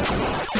Oh, my God.